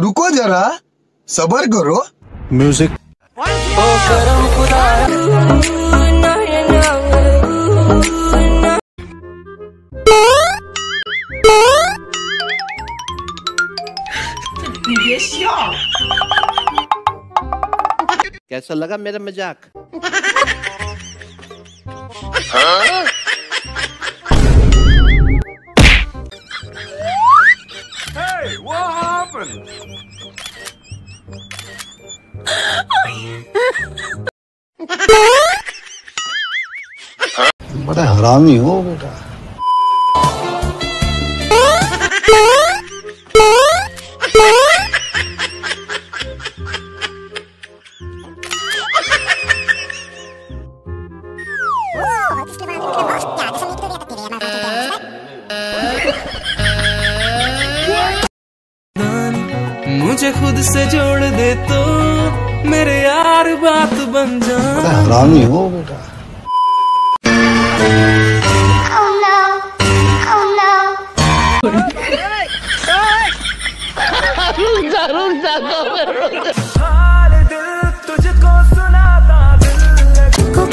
रुको जरा सबर करो। म्यूज़िक कैसा लगा मेरा मज़ाक? बड़ा हरामी हो बेटा। मुझे खुद से जोड़ दे तो मेरे यार बात बन जा हरामी हो बेटा? Oh no. Oh no. दिल तुझको सुनाता दिल को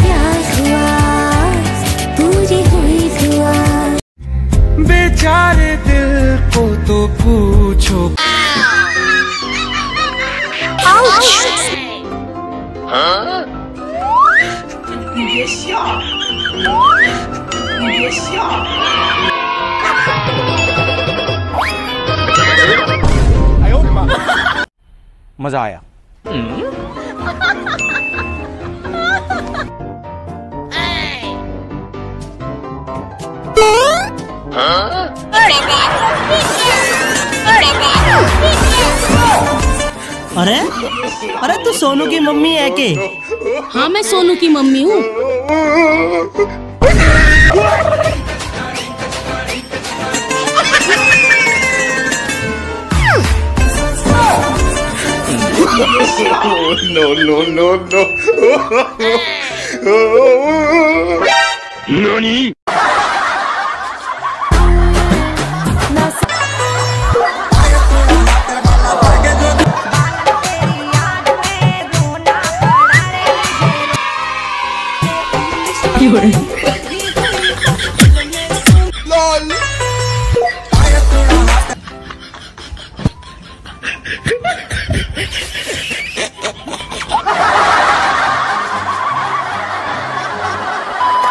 प्यार हुआ पूरी हुई दुआ बेचारे दिल को तो पूछो मज़ा आया अरे अरे तू सोनू की मम्मी है के हाँ मैं सोनू की मम्मी हूँ no, no, no, no. Nani?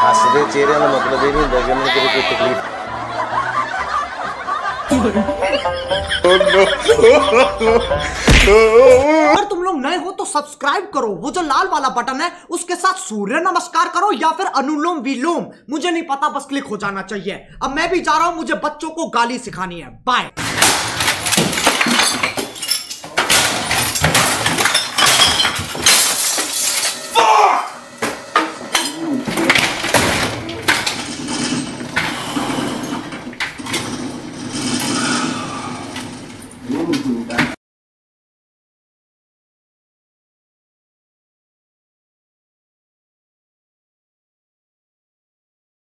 हसरे चेहरे का मतलब ये नहीं होता कि उन्हें कोई तकलीफ़ अगर तुम लोग नए हो तो सब्सक्राइब करो। वो जो लाल वाला बटन है, उसके साथ सूर्य नमस्कार करो या फिर अनुलोम विलोम। मुझे नहीं पता, बस क्लिक हो जाना चाहिए। अब मैं भी जा रहा हूँ, मुझे बच्चों को गाली सिखानी है। बाय